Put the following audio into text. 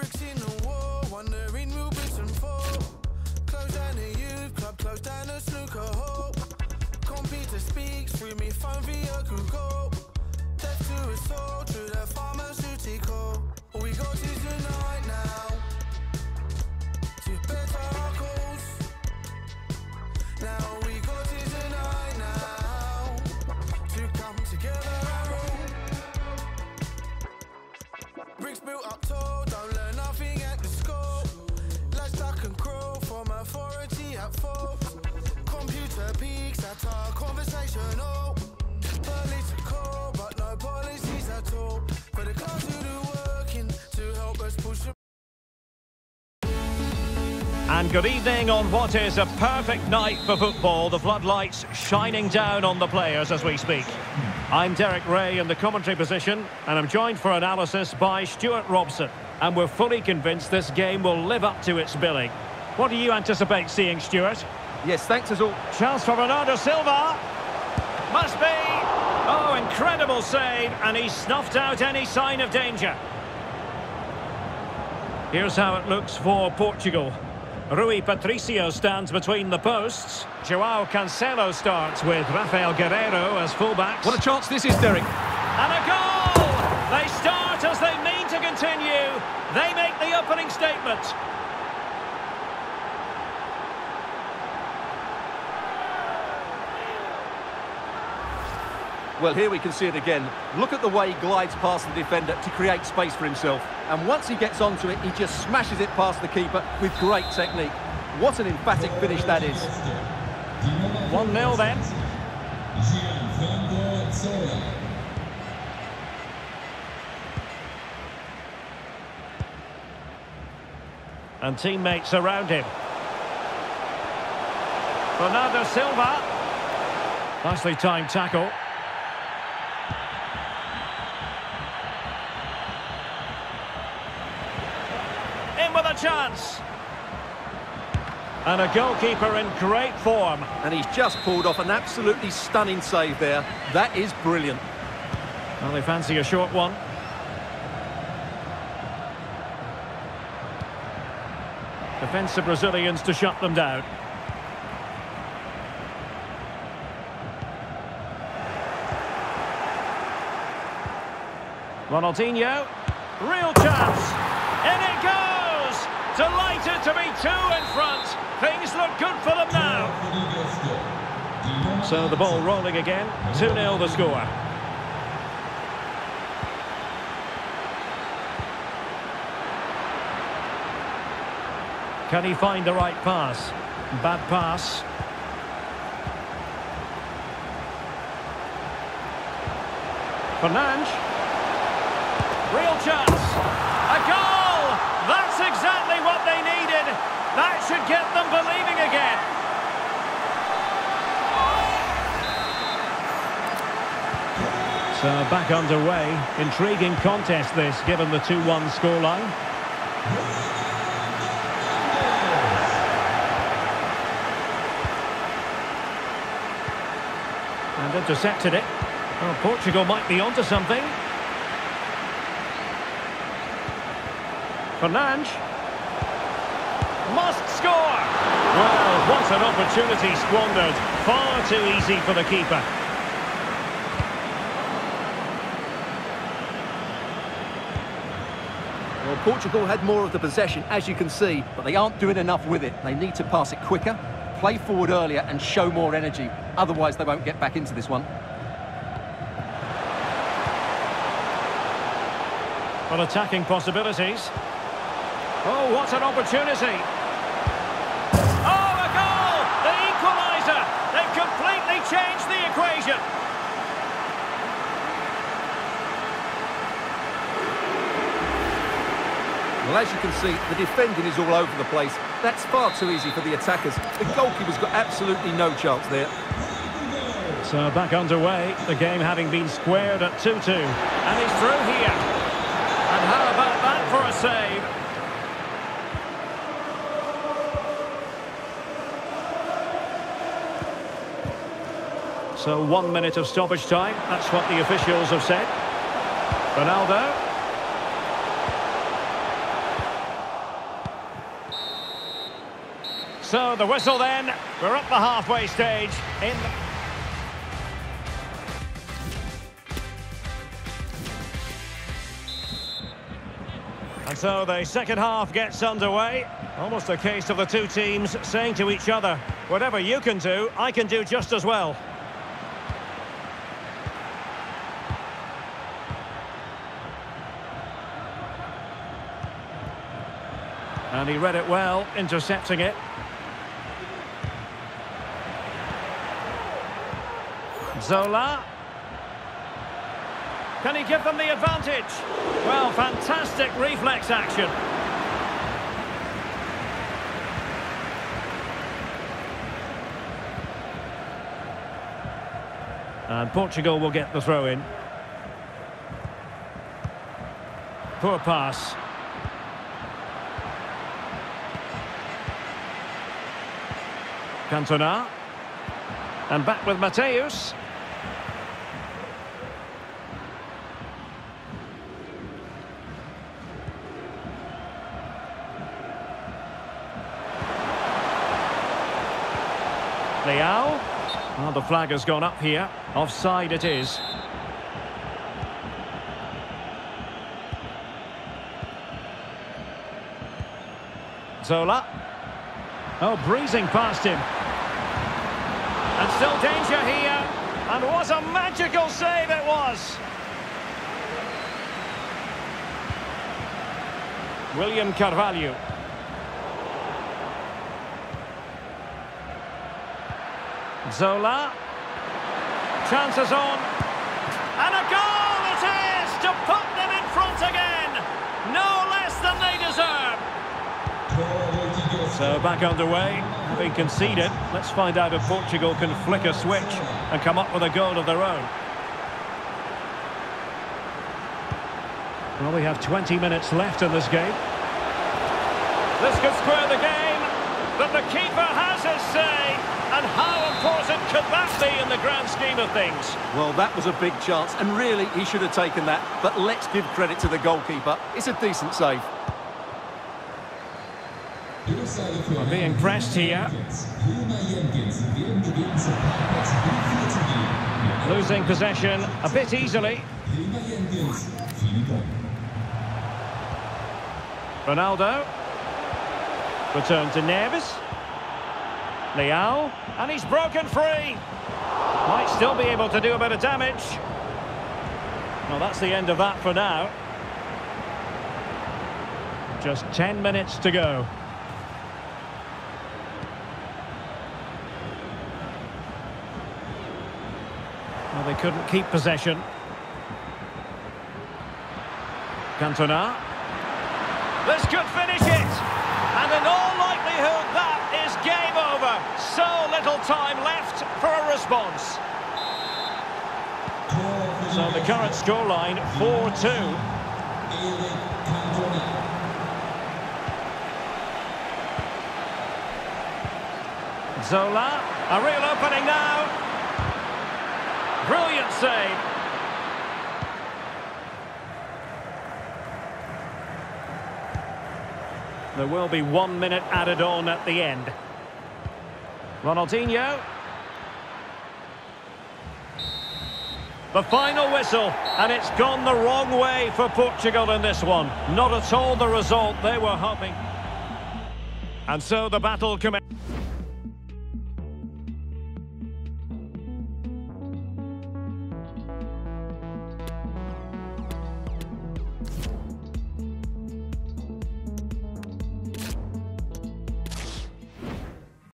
Bricks in the wall, wondering will Britain fall. Close down the youth club, close down the snooker hole. Computer speaks through me phone via Google. Death to us all through the pharmaceutical. At fault. Computer peaks that are conversational. Political, but no policies at all. For the class who do working to help us push And good evening on what is a perfect night for football. The floodlights shining down on the players as we speak. I'm Derek Rae in the commentary position, and I'm joined for analysis by Stewart Robson. And we're fully convinced this game will live up to its billing. What do you anticipate seeing, Stewart? Yes, thanks as all. Chance for Bernardo Silva. Must be. Oh, incredible save, and he snuffed out any sign of danger. Here's how it looks for Portugal. Rui Patricio stands between the posts. Joao Cancelo starts with Rafael Guerreiro as fullback. What a chance this is, Derek. And a goal! They start as they mean to continue. They make the opening statement. Well, here we can see it again. Look at the way he glides past the defender to create space for himself. And once he gets onto it, he just smashes it past the keeper with great technique. What an emphatic finish that is. 1-0 then. And teammates around him. Bernardo Silva. Nicely timed tackle. In with a chance. And a goalkeeper in great form. And he's just pulled off an absolutely stunning save there. That is brilliant. Well, they fancy a short one. Defensive Brazilians to shut them down. Ronaldinho. Real chance. In it goes! Delighted to be two in front. Things look good for them now. So the ball rolling again. 2-0 the score. Can he find the right pass? Bad pass. Fernandes. Real chance. A goal! That's exactly what they needed. That should get them believing again. So back underway. Intriguing contest this, given the 2-1 scoreline. And intercepted it. Well, Portugal might be onto something. Fernandes. Must score! Well, what an opportunity squandered. Far too easy for the keeper. Well, Portugal had more of the possession, as you can see, but they aren't doing enough with it. They need to pass it quicker, play forward earlier and show more energy. Otherwise, they won't get back into this one. Well, attacking possibilities. Oh, what an opportunity. Oh, a goal! The equaliser! They've completely changed the equation. Well, as you can see, the defending is all over the place. That's far too easy for the attackers. The goalkeeper's got absolutely no chance there. So back underway, the game having been squared at 2-2. And he's through here. And how about that for a save? So one minute of stoppage time. That's what the officials have said. Ronaldo. So the whistle then. We're up the halfway stage. In And so the second half gets underway. Almost a case of the two teams saying to each other, whatever you can do, I can do just as well. And he read it well, intercepting it. Zola. Can he give them the advantage? Well, fantastic reflex action. And Portugal will get the throw in. Poor pass. Cantona. And back with Mateus. Leao. Well, ah, the flag has gone up here. Offside it is. Zola. Oh, breezing past him. And still danger here. And what a magical save it was. William Carvalho. Zola. Chances on. And a goal it is to put them in front again. No less than they deserve. So back underway, having conceded. Let's find out if Portugal can flick a switch and come up with a goal of their own. Well, we have 20 minutes left in this game. This could square the game, but the keeper has his say. And how important could that be in the grand scheme of things? Well, that was a big chance, and really, he should have taken that. But let's give credit to the goalkeeper. It's a decent save. Being pressed here. Losing possession a bit easily. Ronaldo. Return to Neves. Leao. And he's broken free. Might still be able to do a bit of damage. Well, that's the end of that for now. Just 10 minutes to go. Well, they couldn't keep possession. Cantona. This could finish. And in all likelihood, that is game over. So little time left for a response. So the current scoreline, 4-2. Zola, a real opening now. Brilliant save. There will be one minute added on at the end. Ronaldinho. The final whistle, and it's gone the wrong way for Portugal in this one. Not at all the result they were hoping. And so the battle commences.